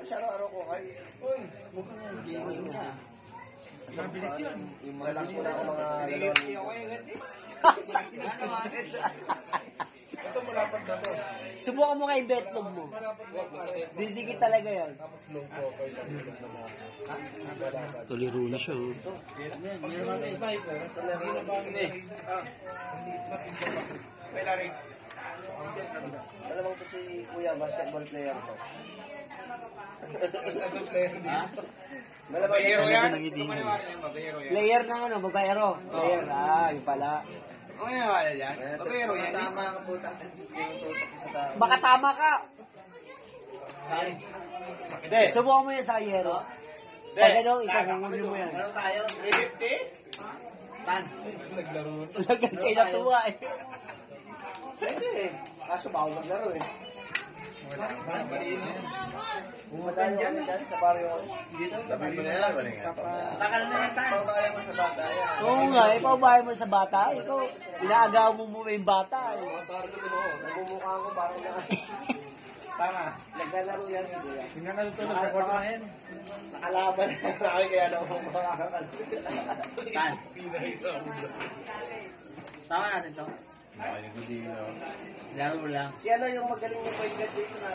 Halos araw-araw ko kay. Uy, mukhang yung gaming na. Mabilis yun. Yung malakas ko na ako mga dalawang Ito malapad na to. Subukan mo kay betlog mo. Didikit talaga yan. Tapos low profile lang yung na mga. Tuliro na siya. Meron ka tayo sniper. Hindi. Ah. May lari. Alam mo to si Kuya, basketball player ko. Ano babayero yan. Player ng ano, babayero. Player. Ah, yung pala. Kumaniwala yan. Babayero yan. Tama ka po. Baka tama ka. Hindi. Subukan mo yan sa kayero. Pag ano, ikakukunin mo yan. Meron tayo. 350? Tan. Naglaro. Lagan siya natuwa eh. Pwede eh. Kaso bawal maglaro eh. Na. Madami dyan sa baryo. Dito. Wala nga. Takal na yan, Tan. Pagkaya mo sa bata. Oo mo sa bata. Ikaw, inaagaw mo muna yung bata. Nagmumukha ko parang na. Tama. Naglalaro yan si Kuya. Tingnan na tutulog sa kwarto na yan. Nakalaban na ako kaya na ako makakakal. Tan. Tama natin to. Ay, hindi no. Laro lang. Si ano yung magaling na point guard dito na